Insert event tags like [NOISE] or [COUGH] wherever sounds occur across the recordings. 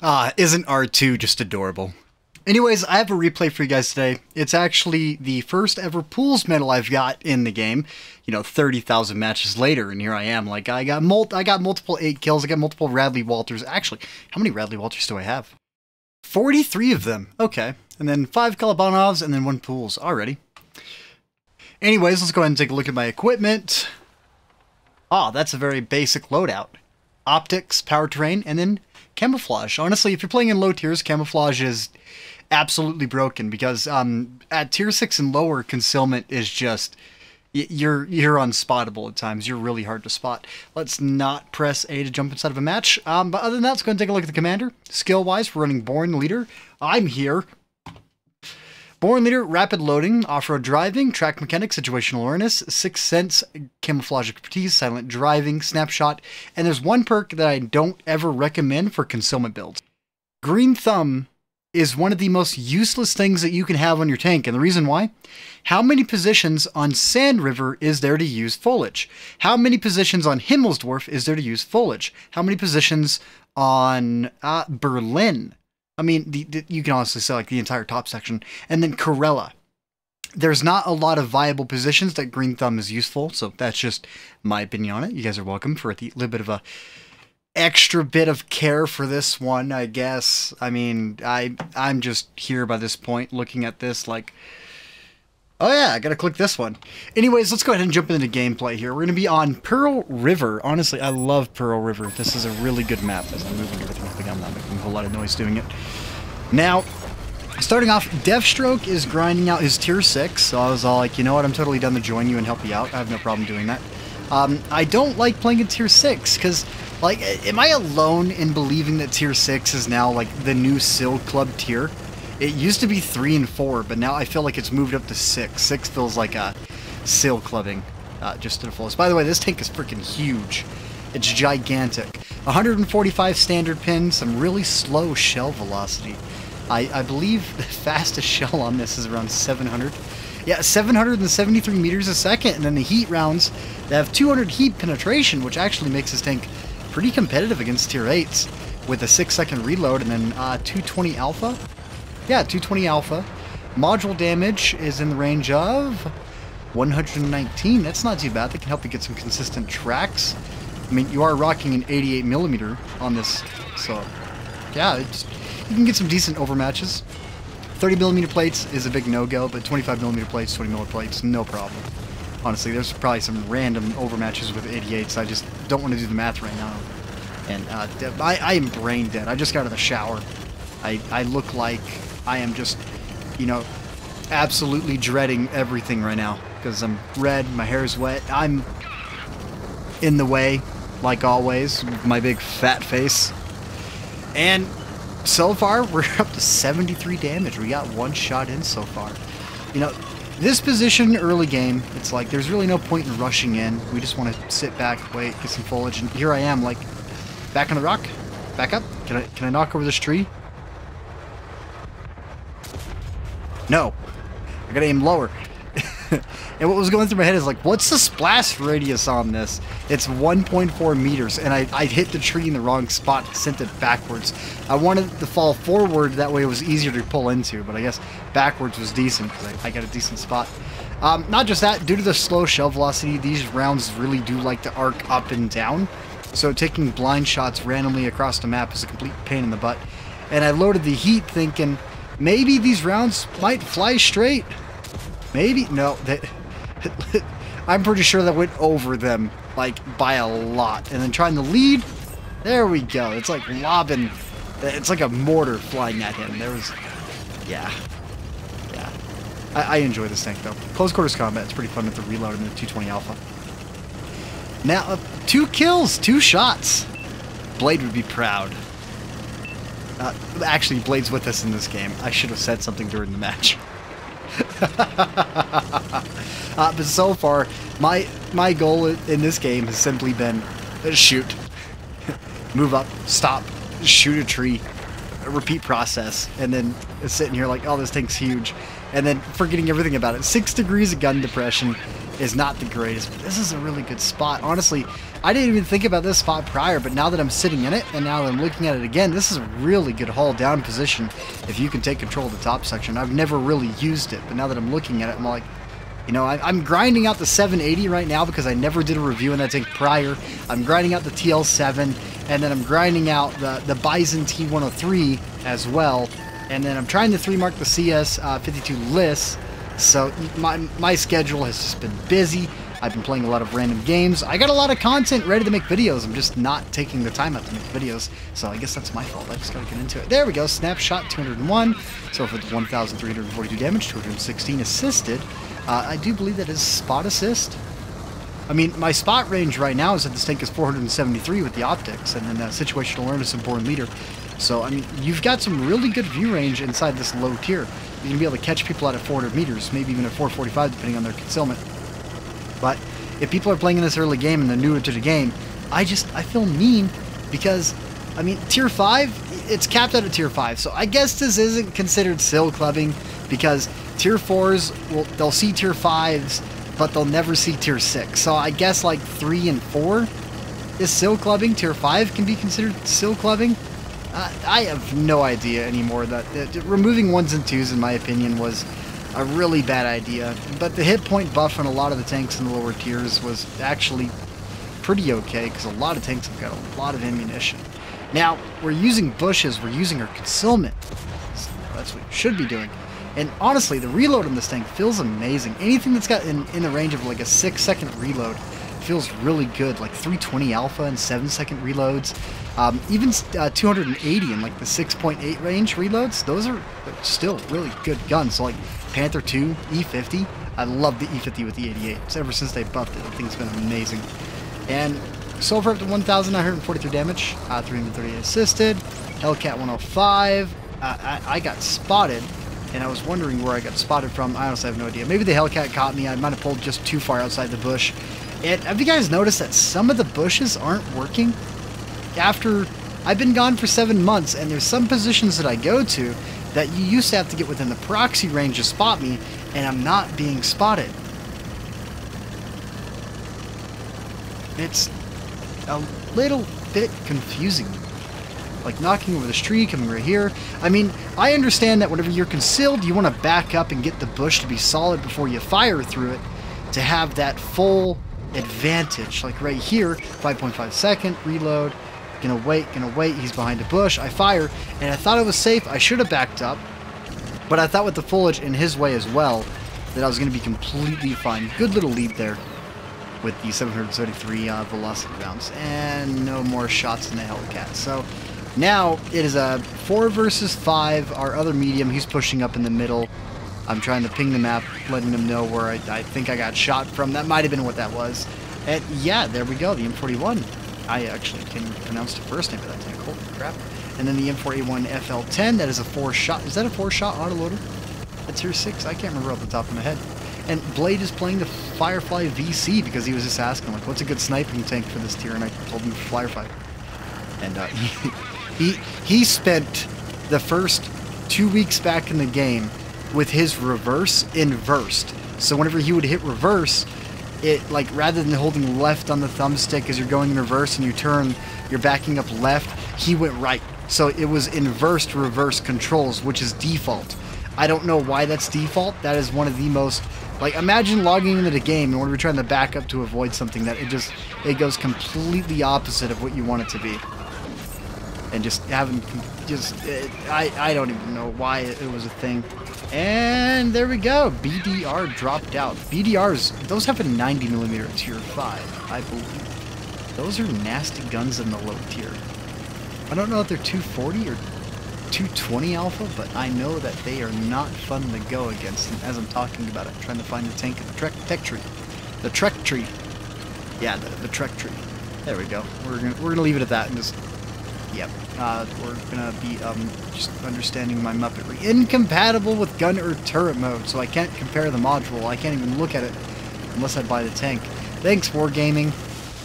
Ah, isn't R2 just adorable? Anyways, I have a replay for you guys today. It's actually the first ever Pool's medal I've got in the game. You know, 30,000 matches later, and here I am. Like, I got mul I got multiple 8 kills, I got multiple Radley Walters. Actually, how many Radley Walters do I have? 43 of them. Okay. And then 5 Kolobanovs, and then 1 Pool's. Already. Anyways, let's go ahead and take a look at my equipment. Ah, that's a very basic loadout. Optics, powertrain, and then camouflage. Honestly, if you're playing in low tiers, camouflage is absolutely broken because um, at tier six and lower, concealment is just you're you're unspottable at times. You're really hard to spot. Let's not press A to jump inside of a match. Um, but other than that, let's go and take a look at the commander. Skill wise, we're running Born Leader. I'm here. Born Leader, Rapid Loading, Off-Road Driving, Track Mechanics, Situational Awareness, Sixth Sense, Camouflage Expertise, Silent Driving, Snapshot, and there's one perk that I don't ever recommend for concealment builds. Green Thumb is one of the most useless things that you can have on your tank, and the reason why? How many positions on Sand River is there to use foliage? How many positions on Himmelsdorf is there to use foliage? How many positions on uh, Berlin? I mean, the, the, you can honestly say like the entire top section. And then Karelia. There's not a lot of viable positions that Green Thumb is useful, so that's just my opinion on it. You guys are welcome for a little bit of a extra bit of care for this one, I guess. I mean, I I'm just here by this point looking at this like Oh yeah, I gotta click this one. Anyways, let's go ahead and jump into gameplay here. We're gonna be on Pearl River. Honestly, I love Pearl River. This is a really good map as I'm moving everything. I think I'm not making lot of noise doing it. Now, starting off, Deathstroke is grinding out his tier 6, so I was all like, you know what, I'm totally done to join you and help you out. I have no problem doing that. Um, I don't like playing at tier 6, because, like, am I alone in believing that tier 6 is now, like, the new Seal Club tier? It used to be three and four, but now I feel like it's moved up to six. Six feels like a seal clubbing, uh, just to the fullest. By the way, this tank is freaking huge. It's gigantic. 145 standard pin, some really slow shell velocity. I, I believe [LAUGHS] the fastest shell on this is around 700. Yeah, 773 meters a second, and then the heat rounds, they have 200 heat penetration, which actually makes this tank pretty competitive against tier 8s with a 6 second reload and then uh, 220 alpha. Yeah, 220 alpha. Module damage is in the range of 119. That's not too bad. That can help you get some consistent tracks. I mean, you are rocking an 88 millimeter on this, so yeah, you can get some decent overmatches. 30 millimeter plates is a big no-go, but 25 millimeter plates, 20 millimeter plates, no problem. Honestly, there's probably some random overmatches with 88s. I just don't want to do the math right now. And uh, I, I am brain dead. I just got out of the shower. I, I look like I am just, you know, absolutely dreading everything right now because I'm red, my hair is wet. I'm in the way, like always, my big fat face. And so far, [LAUGHS] we're up to 73 damage. We got one shot in so far. You know, this position early game, it's like there's really no point in rushing in. We just want to sit back, wait, get some foliage, and here I am, like, back on the rock. Back up. Can I, can I knock over this tree? No. I gotta aim lower. And what was going through my head is like, what's the splash radius on this? It's 1.4 meters, and I, I hit the tree in the wrong spot, sent it backwards. I wanted it to fall forward, that way it was easier to pull into, but I guess backwards was decent, because I, I, got a decent spot. Um, not just that, due to the slow shell velocity, these rounds really do like to arc up and down, so taking blind shots randomly across the map is a complete pain in the butt. And I loaded the heat thinking, Maybe these rounds might fly straight. Maybe. No. They, [LAUGHS] I'm pretty sure that went over them, like, by a lot. And then trying to lead. There we go. It's like lobbing. It's like a mortar flying at him. There was... Yeah. Yeah. I, I enjoy this tank, though. Close quarters combat. It's pretty fun with the reload and the 220 Alpha. Now, uh, two kills, two shots. Blade would be proud. Uh, actually, Blade's with us in this game. I should have said something during the match. [LAUGHS] uh, but so far, my my goal in this game has simply been uh, shoot, [LAUGHS] move up, stop, shoot a tree, repeat process, and then sitting here like, oh, this thing's huge. and then forgetting everything about it. Six degrees of gun depression is not the greatest, but this is a really good spot. Honestly, I didn't even think about this spot prior, but now that I'm sitting in it, and now that I'm looking at it again, this is a really good hull down position if you can take control of the top section. I've never really used it, but now that I'm looking at it, I'm like, you know, I, am grinding out the 780 right now because I never did a review on that tank prior. I'm grinding out the TL7, and then I'm grinding out the, the Bison T103 as well. And then I'm trying to 3 mark the CS52 uh, Liss. So my, my schedule has just been busy. I've been playing a lot of random games. I got a lot of content ready to make videos. I'm just not taking the time out to make videos. So I guess that's my fault. I just gotta get into it. There we go. Snapshot 201. So for 1,342 damage, 216 assisted. Uh, I do believe that is spot assist. I mean, my spot range right now is that this tank is 473 with the optics, and then uh, situational awareness and born leader. So, I mean, you've got some really good view range inside this low tier. You're going to be able to catch people out at 400 meters, maybe even at 445, depending on their concealment. But if people are playing in this early game and they're new to the game, I just, I feel mean because, I mean, tier 5, it's capped out at tier 5. So I guess this isn't considered seal clubbing because Tier 4s, will they'll see Tier 5s, but they'll never see Tier 6. So I guess like 3 and 4 is still clubbing. Tier 5 can be considered still clubbing. Uh, I have no idea anymore. That uh, Removing 1s and 2s, in my opinion, was a really bad idea. But the hit point buff on a lot of the tanks in the lower tiers was actually pretty okay, because a lot of tanks have got a lot of ammunition. Now, we're using bushes, we're using our concealment. So that's what you should be doing. And honestly, the reload on this tank feels amazing. Anything that's got in, in the range of like a 6 second reload feels really good. Like 320 alpha and 7 second reloads. Um, even uh, 280 in like the 6.8 range reloads, those are still really good guns. So like Panther 2, E50, I love the E50 with the 88. So ever since they buffed it, think it's been amazing. And so far up to 1,943 damage, uh, 338 assisted, Hellcat 105. Uh, I, I got spotted and I was wondering where I got spotted from. I honestly have no idea. Maybe the Hellcat caught me. I might have pulled just too far outside the bush. And have you guys noticed that some of the bushes aren't working? After I've been gone for seven months, and there's some positions that I go to that you used to have to get within the proxy range to spot me, and I'm not being spotted. It's a little bit confusing like knocking over this tree, coming right here. I mean, I understand that whenever you're concealed, you want to back up and get the bush to be solid before you fire through it to have that full advantage. Like right here, 5.5 second, reload, gonna wait, gonna wait, he's behind a bush, I fire, and I thought it was safe, I should have backed up, but I thought with the foliage in his way as well, that I was gonna be completely fine. Good little lead there with the 733 uh, velocity rounds, and no more shots in the Hellcat. So now, it is a 4 versus 5. Our other medium, he's pushing up in the middle. I'm trying to ping the map, letting them know where I, I think I got shot from. That might have been what that was. And yeah, there we go, the M41. I actually can pronounce the first name of that tank. Holy crap. And then the M4A1 FL10, that is a 4-shot. Is that a 4-shot autoloader? That's tier 6? I can't remember off the top of my head. And Blade is playing the Firefly VC because he was just asking, like, what's a good sniping tank for this tier? And I told him Firefly. And uh, [LAUGHS] He he spent the first two weeks back in the game with his reverse inversed. So whenever he would hit reverse, it like rather than holding left on the thumbstick as you're going in reverse and you turn, you're backing up left, he went right. So it was inversed reverse controls, which is default. I don't know why that's default. That is one of the most like imagine logging into the game and when we're trying to back up to avoid something that it just it goes completely opposite of what you want it to be and just having just it, I I don't even know why it, was a thing. And there we go. BDR dropped out. BDRs those have a 90 millimeter tier five, I believe. Those are nasty guns in the low tier. I don't know if they're 240 or 220 alpha, but I know that they are not fun to go against. And as I'm talking about it, I'm trying to find the tank in the trek tech tree. The trek tree. Yeah, the, the trek tree. There we go. We're gonna we're gonna leave it at that and just Yep. Uh, we're gonna be um, just understanding my Muppetry. Incompatible with gun or turret mode, so I can't compare the module. I can't even look at it unless I buy the tank. Thanks, Wargaming.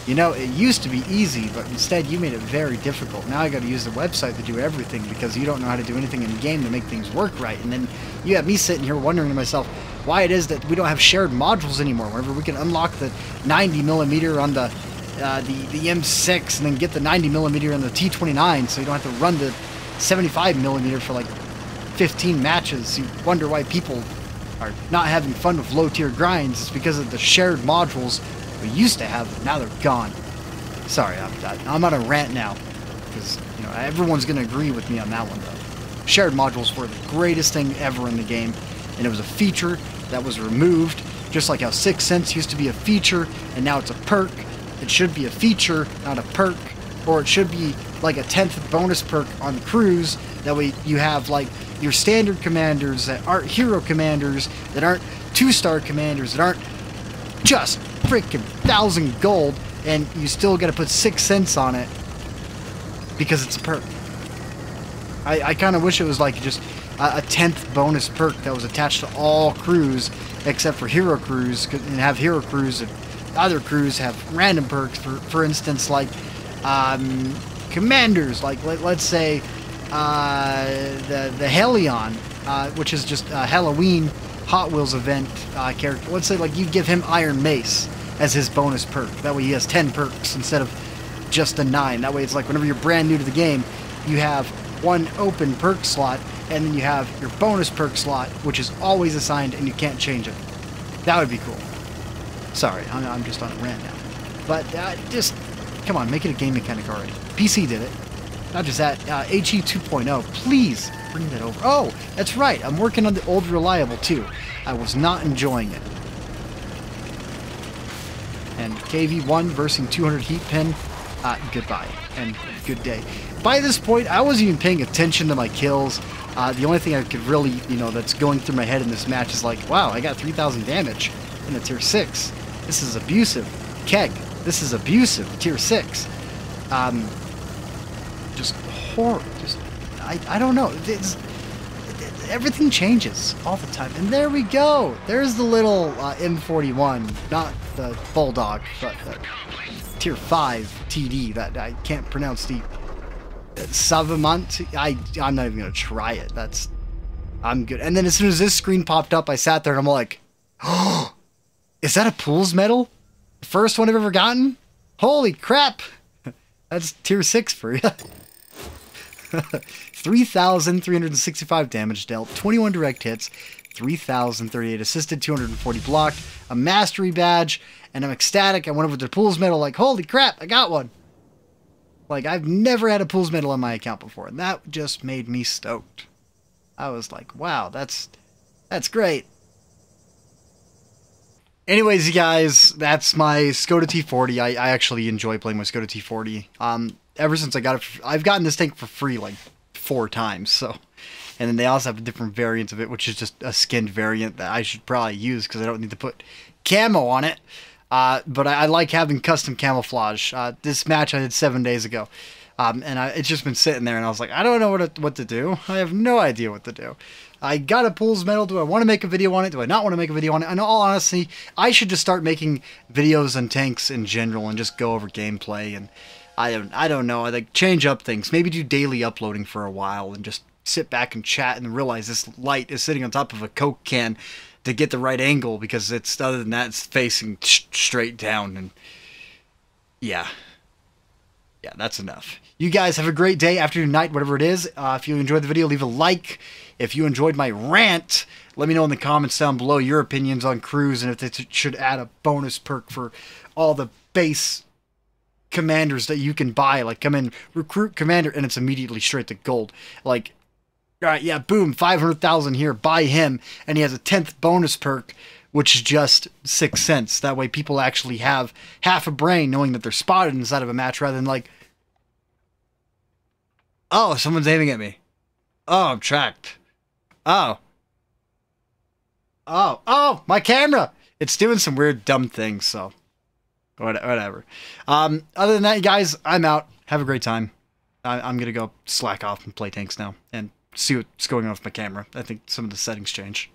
You know, it used to be easy, but instead you made it very difficult. Now I gotta use the website to do everything because you don't know how to do anything in the game to make things work right. And then you have me sitting here wondering to myself why it is that we don't have shared modules anymore. Whenever we can unlock the 90 millimeter on the uh, the, the M6 and then get the 90 millimeter and the T29 so you don't have to run the 75 millimeter for like 15 matches. You wonder why people are not having fun with low tier grinds. It's because of the shared modules we used to have, but now they're gone. Sorry, I'm, I'm on a rant now because you know everyone's going to agree with me on that one though. Shared modules were the greatest thing ever in the game, and it was a feature that was removed, just like how Six Sense used to be a feature and now it's a perk. It should be a feature, not a perk, or it should be like a 10th bonus perk on crews. That way you have like your standard commanders that aren't hero commanders, that aren't two-star commanders, that aren't just freaking thousand gold, and you still got to put six sense on it because it's a perk. I, I kind of wish it was like just a, a 10th bonus perk that was attached to all crews except for hero crews and have hero crews other crews have random perks for for instance like um, commanders like let, us say uh, the the Hellion uh, which is just a Halloween Hot Wheels event uh, character let's say like you give him Iron Mace as his bonus perk that way he has 10 perks instead of just a 9 that way it's like whenever you're brand new to the game you have one open perk slot and then you have your bonus perk slot, which is always assigned and you can't change it. That would be cool. Sorry, I'm, just on a rant now. But uh, just, come on, make it a game mechanic already. PC did it. Not just that, uh, HE 2.0, please bring that over. Oh, that's right, I'm working on the old Reliable too. I was not enjoying it. And KV1 versus 200 heat pin, uh, goodbye and good day. By this point, I wasn't even paying attention to my kills. Uh, the only thing I could really, you know, that's going through my head in this match is like, wow, I got 3,000 damage in a tier 6. This is abusive. Keg, this is abusive. Tier 6. Um, just horrible. Just, I, I don't know. It's, everything changes all the time. And there we go. There's the little uh, M41, not the Bulldog, but the tier 5 TD that I can't pronounce the Savamont. I I'm not even gonna try it. That's I'm good. And then as soon as this screen popped up, I sat there and I'm like, [GASPS] oh, is that a Pool's medal? The first one I've ever gotten? Holy crap! [LAUGHS] That's tier six for you. [LAUGHS] 3,365 damage dealt, 21 direct hits, 3,038 assisted, 240 blocked, a mastery badge, and I'm ecstatic. I went over to the Pool's medal like, holy crap, I got one. Like, I've never had a Pool's medal on my account before, and that just made me stoked. I was like, wow, that's that's great. Anyways, you guys, that's my Skoda T40. I, I actually enjoy playing my Skoda T40. Um, ever since I got it, for, I've gotten this tank for free like four times. So, and then they also have a different variant of it, which is just a skinned variant that I should probably use because I don't need to put camo on it. Uh, but I, I, like having custom camouflage. Uh, this match I did seven days ago. Um, and I, it's just been sitting there, and I was like, I don't know what to, what to do. I have no idea what to do. I got a Pool's medal. Do I want to make a video on it? Do I not want to make a video on it? In all honesty, I should just start making videos on tanks in general and just go over gameplay. And I don't, I don't know. I like change up things. Maybe do daily uploading for a while and just sit back and chat and realize this light is sitting on top of a Coke can to get the right angle because it's other than that it's facing straight down and yeah yeah that's enough. You guys have a great day afternoon night whatever it is. Uh, if you enjoyed the video leave a like. If you enjoyed my rant let me know in the comments down below your opinions on crews and if they should add a bonus perk for all the base commanders that you can buy. Like come in recruit commander and it's immediately straight to gold. Like all right, yeah, boom, 500,000 here, buy him. And he has a 10th bonus perk, which is just 6 sense. That way people actually have half a brain knowing that they're spotted inside of a match rather than like, oh, someone's aiming at me. Oh, I'm tracked. Oh. Oh, oh, my camera. It's doing some weird, dumb things, so whatever. Um, other than that, guys, I'm out. Have a great time. I, I'm going to go slack off and play tanks now. And see what's going on with my camera. I think some of the settings change.